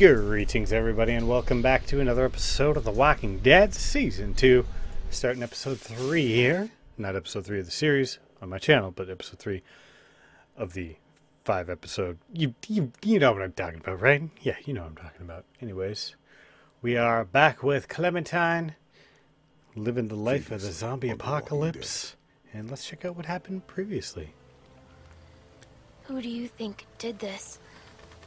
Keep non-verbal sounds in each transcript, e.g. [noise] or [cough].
Greetings, everybody, and welcome back to another episode of The Walking Dead Season 2. Starting episode 3 here. Not episode 3 of the series on my channel, but episode 3 of the 5 episode. You, you, you know what I'm talking about, right? Yeah, you know what I'm talking about. Anyways, we are back with Clementine, living the life of the zombie apocalypse. And let's check out what happened previously. Who do you think did this?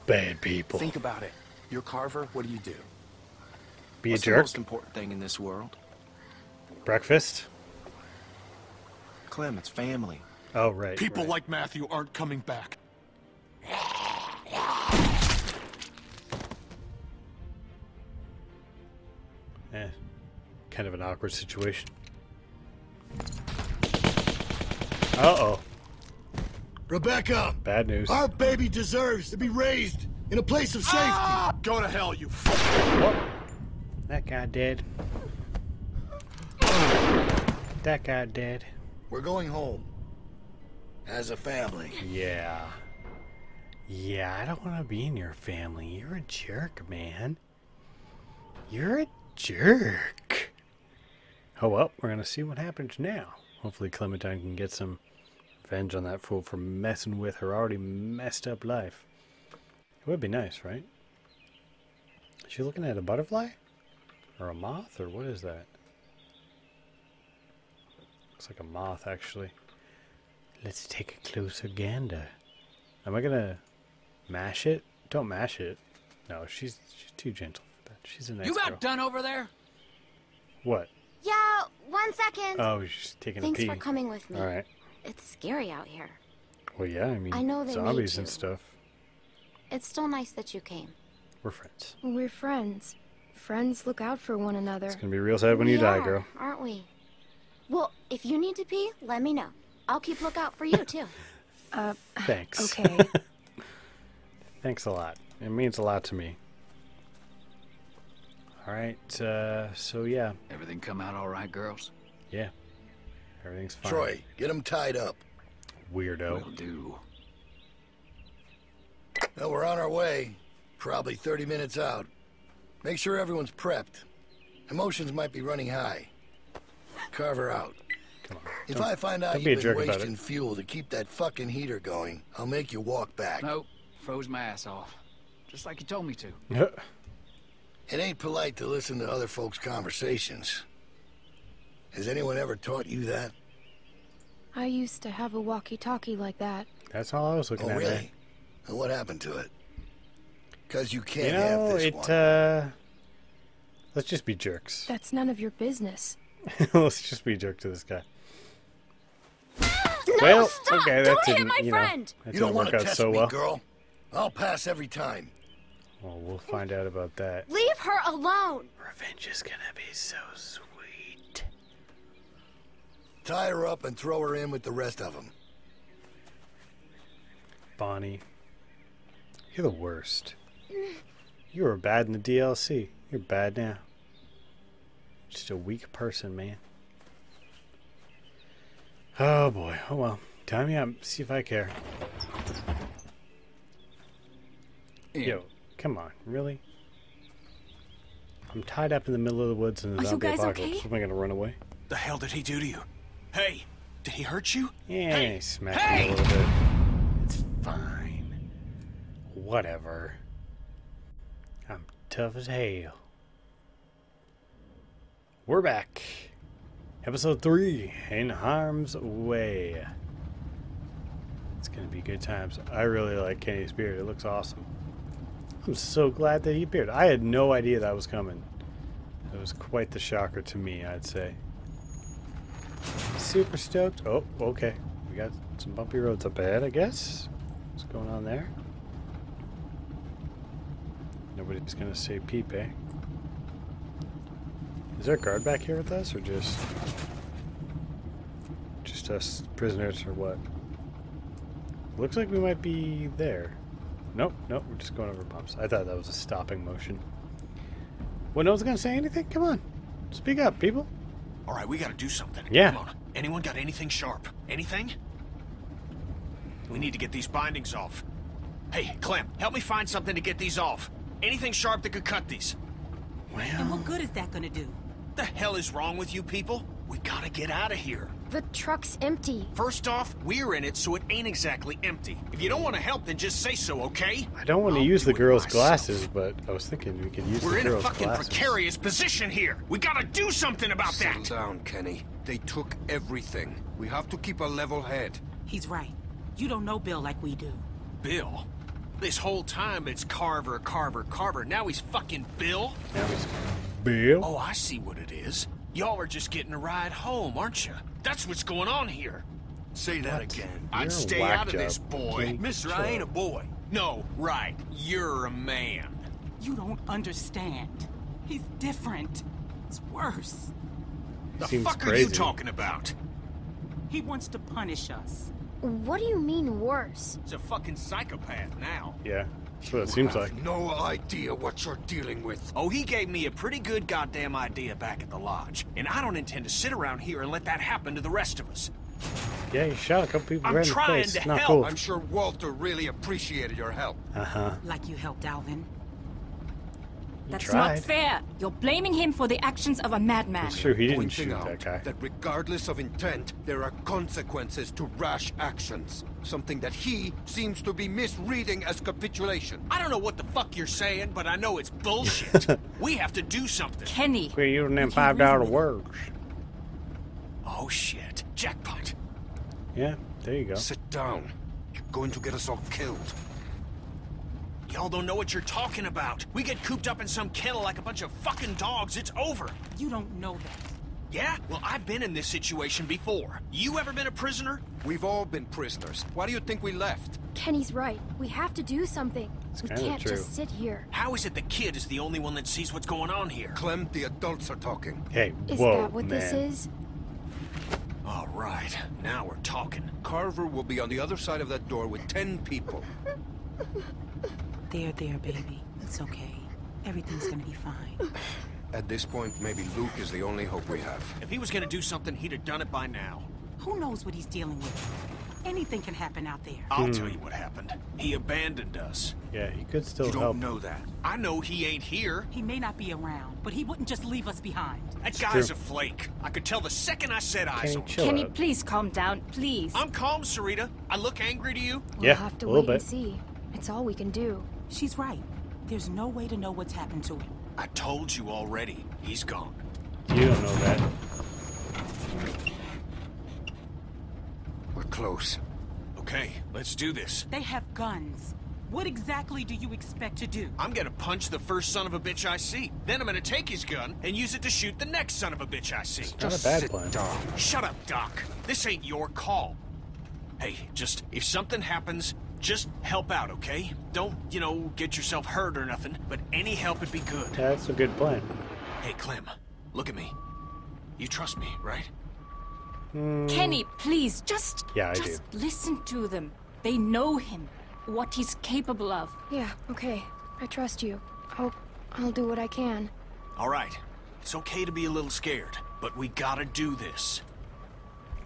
Bad people. Think about it. You're Carver, what do you do? Be a jerk. the most important thing in this world? Breakfast. Clem, it's family. Oh, right. People right. like Matthew aren't coming back. Eh, kind of an awkward situation. Uh oh. Rebecca, Bad news. our baby deserves to be raised in a place of safety. Ah! Go to hell, you f- That guy dead. That guy dead. We're going home as a family. Yeah. Yeah, I don't want to be in your family. You're a jerk, man. You're a jerk. Oh well, we're gonna see what happens now. Hopefully Clementine can get some revenge on that fool for messing with her already messed up life. It would be nice, right? Is she looking at a butterfly? Or a moth? Or what is that? Looks like a moth, actually. Let's take a closer gander. Am I gonna mash it? Don't mash it. No, she's she's too gentle for that. She's a nice You girl. about done over there? What? Yeah, one second. Oh, she's taking Thanks a pee. Thanks for coming with me. All right. It's scary out here. Well, yeah. I mean, I know they zombies and stuff. It's still nice that you came. We're friends. We're friends. Friends look out for one another. It's gonna be real sad when We you die, girl. Aren't we? Well, if you need to pee, let me know. I'll keep lookout for you [laughs] too. Uh, Thanks. okay. [laughs] Thanks a lot. It means a lot to me. All right. Uh, so yeah, Everything come out all right, girls? yeah. Everything's fine. Troy, get them tied up. Weirdo. Will do. Well, we're on our way. Probably 30 minutes out. Make sure everyone's prepped. Emotions might be running high. Carver out. Come on. If Don't- I find out don't be you've been wasting fuel to keep that fucking heater going, I'll make you walk back. Nope. Froze my ass off. Just like you told me to. It ain't polite to listen to other folks' conversations. Has anyone ever taught you that? I used to have a walkie-talkie like that. That's all I was looking Oh, at. really? there. And what happened to it? Because you You can't know, have this it. one. uh Let's just be jerks. That's none of your business. [laughs] Let's just be a jerk to this guy. no, well, stop! okay, that Don't didn't, my you know, friend. that you didn't work out so me, well. girl. I'll pass every time. Well, we'll find out about that. Leave her alone. Revenge is gonna be so sweet. Tie her up and throw her in with the rest of them. Bonnie, you're the worst. You were bad in the DLC. You're bad now. Just a weak person, man. Oh boy. Oh well. Time me up. See if I care. Yo, come on, really? I'm tied up in the middle of the woods in the Are zombie apocalypse. okay? Am I gonna run away? The hell did he do to you? Hey, did he hurt you? Yeah, Hey, smack hey! me a little bit. Whatever. I'm tough as hell. We're back. Episode 3 In Harm's Way. It's gonna be good times. I really like Kenny's beard. It looks awesome. I'm so glad that he appeared. I had no idea that was coming. It was quite the shocker to me, I'd say. Super stoked. Oh, okay. We got some bumpy roads up ahead, I guess. What's going on there? Nobody's gonna say peep, eh? Is there a guard back here with us, or just just us prisoners, or what? Looks like we might be there. Nope, nope. We're just going over bumps. I thought that was a stopping motion. Well, no one's gonna say anything. Come on, speak up, people. All right, we gotta do something. Yeah. Come on. Anyone got anything sharp? Anything? We need to get these bindings off. Hey, Clem, help me find something to get these off. Anything sharp that could cut these. And what good is that gonna do? The hell is wrong with you people? We gotta get out of here. The truck's empty. First off, we're in it, so it ain't exactly empty. If you don't want to help, then just say so, okay? I don't want to use the girl's myself. glasses, but I was thinking we could use We're the in a fucking glasses. precarious position here. We gotta do something about Settle that. down, Kenny. They took everything. We have to keep a level head. He's right. You don't know Bill like we do. Bill. This whole time it's Carver, Carver, Carver. Now he's fucking Bill. Now he's Bill. Oh, I see what it is. Y'all are just getting a ride home, aren't you? That's what's going on here. Say that again. I'd You're a stay out of this, job. boy. Kenny, Mister, chill I ain't a boy. No, right. You're a man. You don't understand. He's different. It's worse. The Seems fuck are you talking about? He wants to punish us. What do you mean worse? He's a fucking psychopath now. Yeah, that's what it seems like. No idea what you're dealing with. Oh, he gave me a pretty good goddamn idea back at the lodge. And I don't intend to sit around here and let that happen to the rest of us. Yeah, you shot a couple people I'm right in the trying face. to Not help. cool. I'm sure Walter really appreciated your help. Uh huh. Like you helped Alvin. That's tried. not fair. You're blaming him for the actions of a madman. It's true. He didn't Pointing shoot out that guy. that regardless of intent, there are consequences to rash actions. Something that he seems to be misreading as capitulation. I don't know what the fuck you're saying, but I know it's [laughs] bullshit. we have to do something. Kenny, We're using them five dollar words. Oh shit. Jackpot. Yeah, there you go. Sit down. You're going to get us all killed. Y'all don't know what you're talking about. We get cooped up in some kennel like a bunch of fucking dogs, it's over. You don't know that. Yeah? Well, I've been in this situation before. You ever been a prisoner? We've all been prisoners. Why do you think we left? Kenny's right. We have to do something. we can't true. just sit here. How is it the kid is the only one that sees what's going on here? Clem, the adults are talking. Hey, Is whoa, that what man. this is? All right, now we're talking. Carver will be on the other side of that door with ten people. [laughs] There, there, baby. It's okay. Everything's gonna be fine. At this point, maybe Luke is the only hope we have. If he was gonna do something, he'd have done it by now. Who knows what he's dealing with? Anything can happen out there. I'll Hmm. tell you what happened. He abandoned us. Yeah, he could still You don't help. know that. I know he ain't here. He may not be around, but he wouldn't just leave us behind. That It's guy's true. a flake. I could tell the second I set eyes on him. Can Kenny, out. please calm down, please. I'm calm, Sarita. I look angry to you. We'll Yeah, have to a little wait bit. and see. It's all we can do. She's right. There's no way to know what's happened to him. I told you already. He's gone. You don't know that. We're close. Okay, let's do this. They have guns. What exactly do you expect to do? I'm gonna punch the first son of a bitch I see. Then I'm gonna take his gun and use it to shoot the next son of a bitch I see. Not a bad plan. down. Shut up, Doc. This ain't your call. Hey, just if something happens, just help out, okay? Don't, you know, get yourself hurt or nothing, but any help would be good. That's a good plan. Hey, Clem, look at me. You trust me, right? Hmm. Kenny, please, just, Yeah, I just listen to them. They know him, what he's capable of. Yeah, okay. I trust you. I'll I'll do what I can. All right. It's okay to be a little scared, but we gotta do this.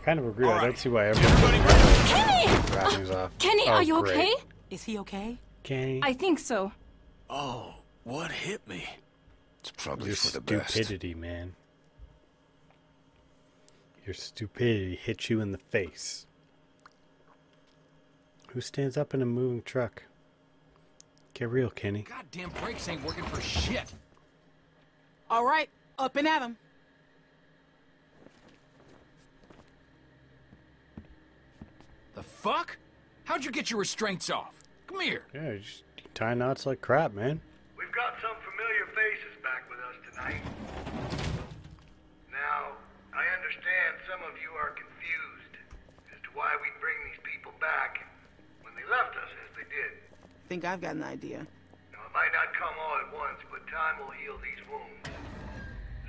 Kind of agree. All I don't see why everyone Everybody ready? Kenny! wrap things off. Uh, Kenny, Oh, are you great. okay? Is he okay? Kenny, I think so. Oh, what hit me? It's probably your for the best. stupidity, man. Your stupidity hit you in the face. Who stands up in a moving truck? Get real, Kenny. Goddamn brakes ain't working for shit. All right, up and at him. The fuck? How'd you get your restraints off? Come here. Yeah, you just tie knots like crap, man. We've got some familiar faces back with us tonight. Now, I understand some of you are confused as to why we bring these people back when they left us as they did. I Think I've got an idea. Now, it might not come all at once, but time will heal these wounds.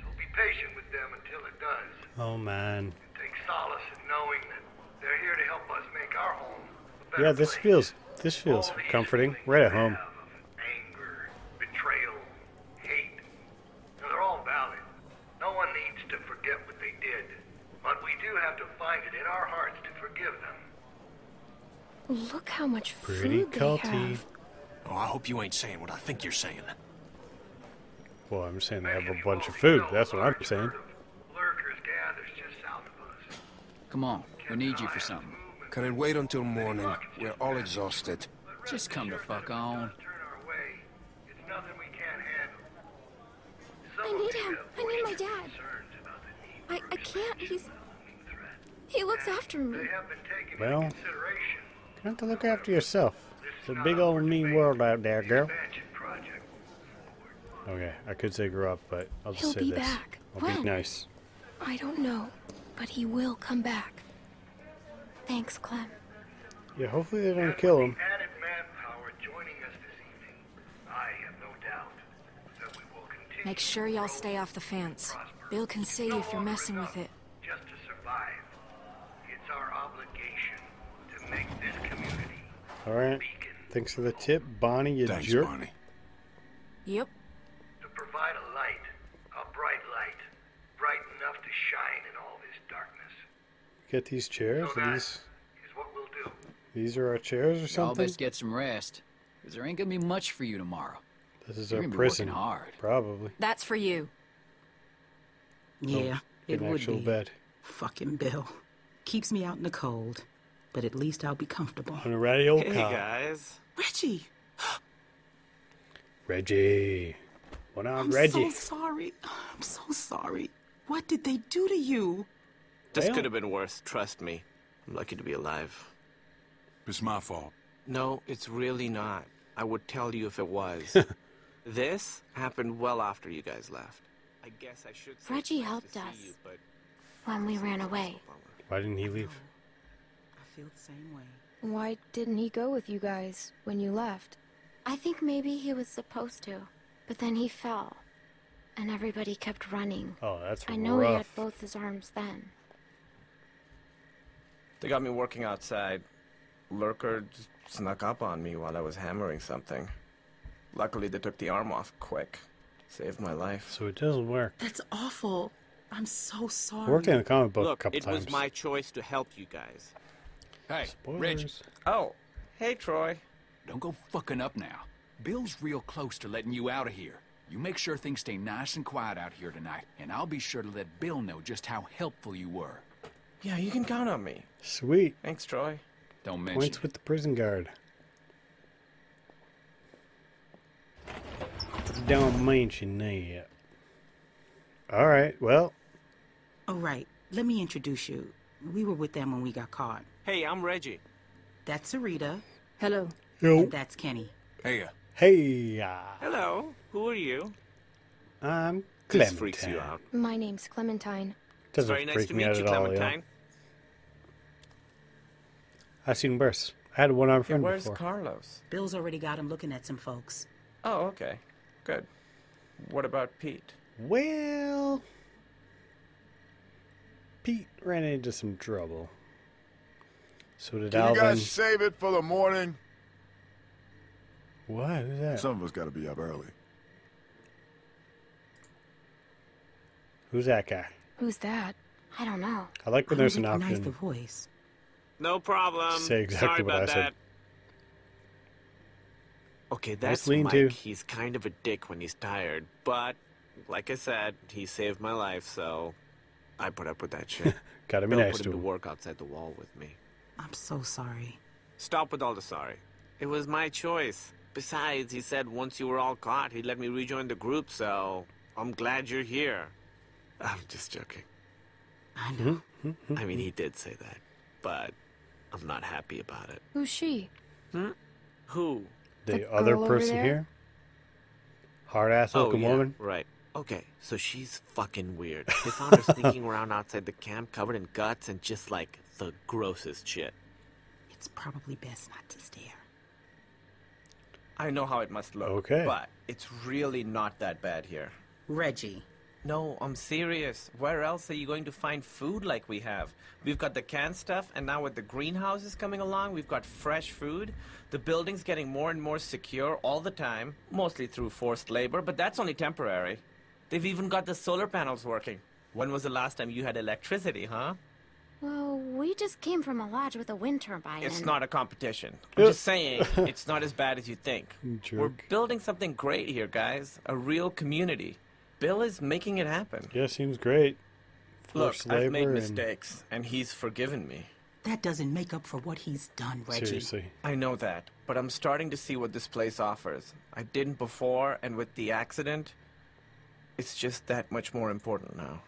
So be patient with them until it does. Oh man. Take solace in knowing that they're here to help us make our home a better Yeah, this place. feels this feels All comforting. Right at home. Anger, betrayal, hate. They're all valid. No one needs to forget what they did. But we do have to find it in our hearts to forgive them. Look how much Pretty food they have. Oh, I hope you ain't saying what I think you're saying. Well, I'm saying they have a bunch of food. That's what I'm saying. Lurkers gathers just south of us. Come on, we need you for something. Can it wait until morning? We're all exhausted. Just come the fuck on. Turn our way. It's nothing we can't handle. I need him. I need my dad. concerns about the need I, I can't. He's. resolving threat. He looks after me. They have been taken Well. into. You have to look after yourself. It's a big old mean world out there, girl. Okay, I could say grow up, but I'll just He'll say be this. back. I'll be When? nice. I don't know, but he will come back. Thanks, Clem. Yeah, hopefully they don't kill him. Added manpower joining us this evening. I have no doubt that we will continue Make sure y'all stay off the fence. Bill can see you if you're messing with it. just to survive. It's our obligation to make this community All right. Thanks for the tip, Bonnie. You Thanks, jerk. Bonnie. Yep. to provide a light, a bright light, bright enough to shine in all this darkness. Get these chairs. So these is what we'll do. these are our chairs or Y'all something? best get some rest. Because there ain't gonna be much for you tomorrow. This is You're our gonna be prison. hard. Probably. That's for you. Yeah, it An would actual be. bed. Fucking Bill. Keeps me out in the cold, but at least I'll be comfortable. On a ratty old Hey cow. guys. Reggie, [gasps] Reggie. What on, Reggie? I'm so sorry. I'm so sorry. What did they do to you? This Well- could have been worse, trust me. I'm lucky to be alive. It's my fault. No, it's really not. I would tell you if it was. [laughs] this happened well after you guys left. I guess I should say Reggie it's nice to helped us. you, but When we ran away. Why didn't he leave? I feel the same way. Why didn't he go with you guys when you left? I think maybe he was supposed to, but then he fell. And everybody kept running. Oh, that's I know he had both his arms then. They got me working outside. Lurker snuck up on me while I was hammering something. Luckily, they took the arm off quick. Saved my life. So it doesn't work. That's awful. I'm so sorry. I worked in a comic book Look, a couple it times. was my choice to help you guys. Hey, Spoilers. Reggie, Oh, hey, Troy. don't go fucking up now. Bill's real close to letting you out of here. You make sure things stay nice and quiet out here tonight, and I'll be sure to let Bill know just how helpful you were. Yeah, you can count on me. Sweet. Thanks, Troy. Don't mention Points it. with the prison guard. Don't mention that. All right. Well, All right, let me introduce you. We were with them when we got caught. Hey, I'm Reggie. That's Sarita, Hello. yo, and that's Kenny. Hey, uh, hey, uh, Hello. Who are you? I'm This Clementine. freaks you out. My name's Clementine. Doesn't Very nice to me meet you, at all. Clementine. I've seen worse. I had a one-armed Yeah, friend where's before. Carlos? Bill's already got him looking at some folks. Oh, okay. Good. What about Pete? Well, Pete ran into some trouble. So did Can Alvin. you guys save it for the morning? What is that? Some of us got to be up early. Who's that guy? Who's that? I don't know. I like when I there's an recognize option. the voice. No problem. Say exactly Sorry what about I said. that. Okay, that's lean Mike. to. He's kind of a dick when he's tired, but like I said, he saved my life, so I put up with that [laughs] shit. Gotta be Bill nice put to him to him. work outside the wall with me. I'm so sorry. Stop with all the sorry. It was my choice. Besides, he said once you were all caught, he'd let me rejoin the group, so I'm glad you're here. I'm just joking. I know. Hmm? Hmm? Hmm? I mean, he did say that, but I'm not happy about it. Who's she? Huh? Who? The, The other person here? Hard ass oh, looking yeah, woman? Right. Okay, so she's fucking weird. They found her sneaking [laughs] around outside the camp covered in guts and just like the grossest shit. It's probably best not to stare. I know how it must look. Okay. But it's really not that bad here. Reggie, No, I'm serious. Where else are you going to find food like we have? We've got the canned stuff, and now with the greenhouses coming along, we've got fresh food. The building's getting more and more secure all the time, mostly through forced labor, but that's only temporary. They've even got the solar panels working. When was the last time you had electricity, huh? Well, we just came from a lodge with a wind turbine. It's not a competition. I'm just saying, it's not as bad as you think. [laughs] We're building something great here, guys. A real community. Bill is making it happen. Yeah, seems great. Look, Forced I've made and- mistakes, and he's forgiven me. That doesn't make up for what he's done, Reggie. Seriously. I know that, but I'm starting to see what this place offers. I didn't before, and with the accident, it's just that much more important now.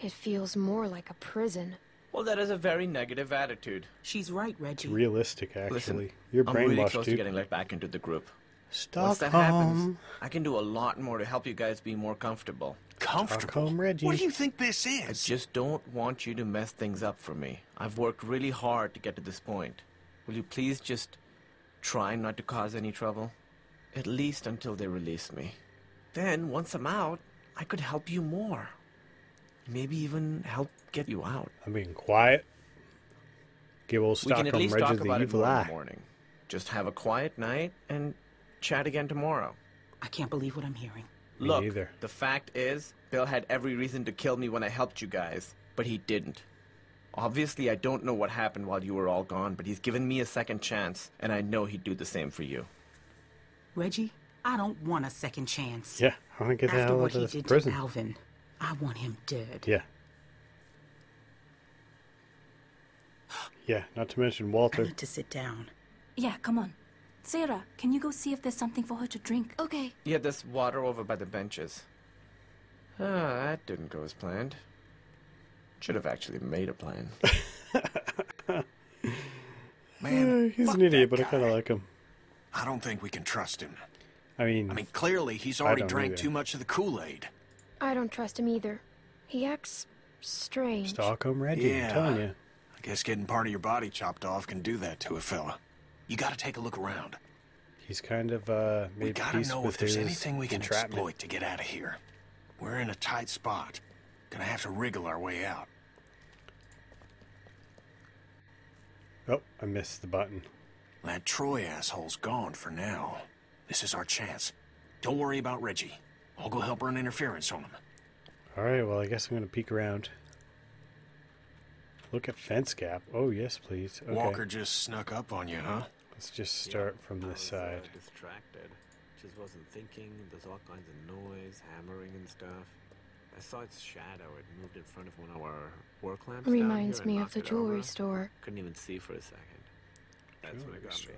It feels more like a prison. Well, that is a very negative attitude. She's right, It's Reggie. realistic, actually. Listen, You're I'm really brainwashed, close to getting let back into the group. Stockholm. Once that happens, I can do a lot more to help you guys be more comfortable. Comfortable? Stockholm Reggie. What do you think this is? I just don't want you to mess things up for me. I've worked really hard to get to this point. Will you please just try not to cause any trouble? At least until they release me. Then, once I'm out, I could help you more. Maybe even help get you out. I'm being quiet. Give old we can Stockholm least Reggie talk the evil eye. morning. Just have a quiet night and chat again tomorrow. I can't believe what I'm hearing. Me Look, neither. the fact is, Bill had every reason to kill me when I helped you guys, but he didn't. Obviously, I don't know what happened while you were all gone, but he's given me a second chance, and I know he'd do the same for you. Reggie, I don't want a second chance. Yeah, I want to get the After hell what out he of this did prison. to Alvin, I want him dead. Yeah. Yeah, not to mention Walter. I Walter. need to sit down. Yeah, come on. Sarah, can you go see if there's something for her to drink? Okay. Yeah, there's water over by the benches. Ah, that didn't go as planned. Should have actually made a plan. [laughs] Man, Eh, he's an idiot, that but I kind of like him. I don't think we can trust him. I mean, I mean, clearly he's already drank either. too much of the Kool-Aid. I don't trust him either. He acts strange. Stockholm Reggie, Yeah. I'm telling you. I guess getting part of your body chopped off can do that to a fella. You gotta take a look around. He's kind of uh, We gotta peace know with if there's anything we can entrapment. exploit to get out of here. We're in a tight spot. Gonna have to wriggle our way out. Oh, I missed the button. That Troy asshole's gone for now. This is our chance. Don't worry about Reggie. I'll go help run interference on him. All right, well, I guess I'm going to peek around. Look at fence gap. Oh, yes, please. Okay. Walker just snuck up on you, huh? Let's just start from this uh, side. distracted. Just wasn't thinking. There's all kinds of noise, hammering and stuff. I saw its shadow. It moved in front of one of our work lamps. down Reminds here me of the jewelry over. store. Couldn't even see for a second. That's what it got me.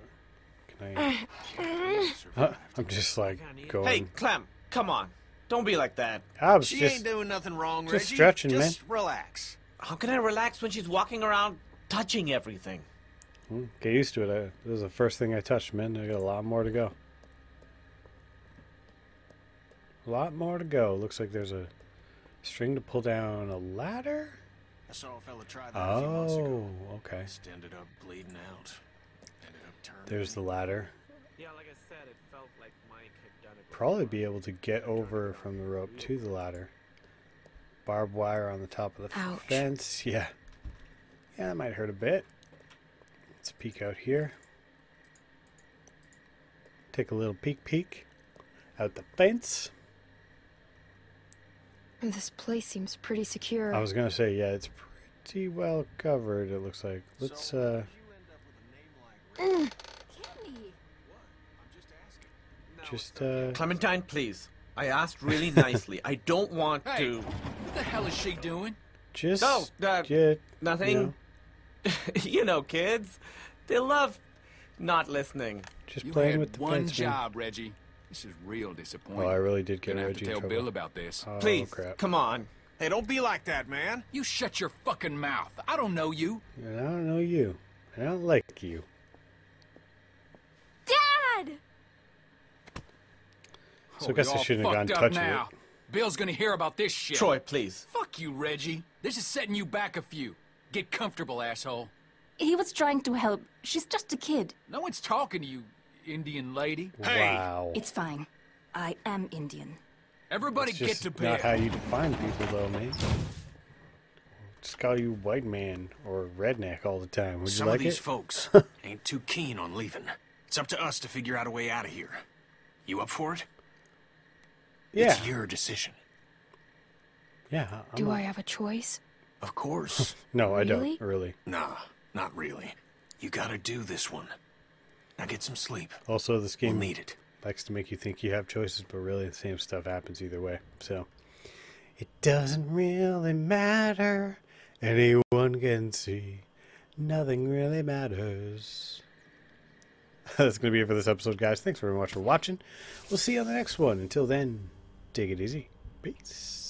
Can I? Uh, huh, I'm just like going. Hey, Clem, come on. Don't be like that. I was she just ain't doing nothing wrong, just Reggie. stretching, just relax. How can I relax when she's walking around touching everything? Hmm, Get used to it. I, this is the first thing I touched, man. I got a lot more to go. A lot more to go. Looks like there's a string to pull down a ladder. I saw a fella try that a few months ago. Oh, okay. Just ended up bleeding out. Ended up turning. There's the ladder. Yeah, like I said, it felt like Mike had done it. Probably be able to get over from the rope to the ladder. Barbed wire on the top of the Ouch. fence. Yeah. Yeah, that might hurt a bit. Let's peek out here. Take a little peek peek out the fence. This place seems pretty secure. I was gonna say, yeah, it's pretty well covered. It looks like. Let's uh, just uh, Clementine, [laughs] please. I asked really nicely. I don't want Hey. to. What the hell is she doing? just Oh, uh, yeah, Nothing. you know, [laughs] kids. They love not listening. just You playing had with the one fence, man. job, Reggie. This is real disappointing. Oh, I really did get Gonna have to tell. Bill about this. Oh Please, crap! come on. Hey, don't be like that, man. You shut your fucking mouth. I don't know you. And I don't know you. I don't like you. Dad! So I Oh, guess I shouldn't have gone fucked touching now. Bill's gonna hear about this shit. Troy, please. Fuck you, Reggie. This is setting you back a few. Get comfortable, asshole. He was trying to help. She's just a kid. No one's talking to you, Indian lady. it. Wow. It's fine. I am Indian. Everybody That's get just to not bed. how you define people, though, man. Just call you white man or redneck all the time. Would Some you like of these it? folks [laughs] ain't too keen on leaving. It's up to us to figure out a way out of here. You up for it? yeah, It's your decision. yeah. I'm Do a- I have a choice? Of course. [laughs] No, I Really? don't really. nah, not really. You gotta do this one. Now get some sleep. Also, this game We'll need it. likes to make you think you have choices, but really the same stuff happens either way. So it doesn't really matter. Anyone can see. Nothing really matters. [laughs] That's going to be it for this episode, guys. Thanks very much for watching. We'll see you on the next one. Until then, take it easy. Peace.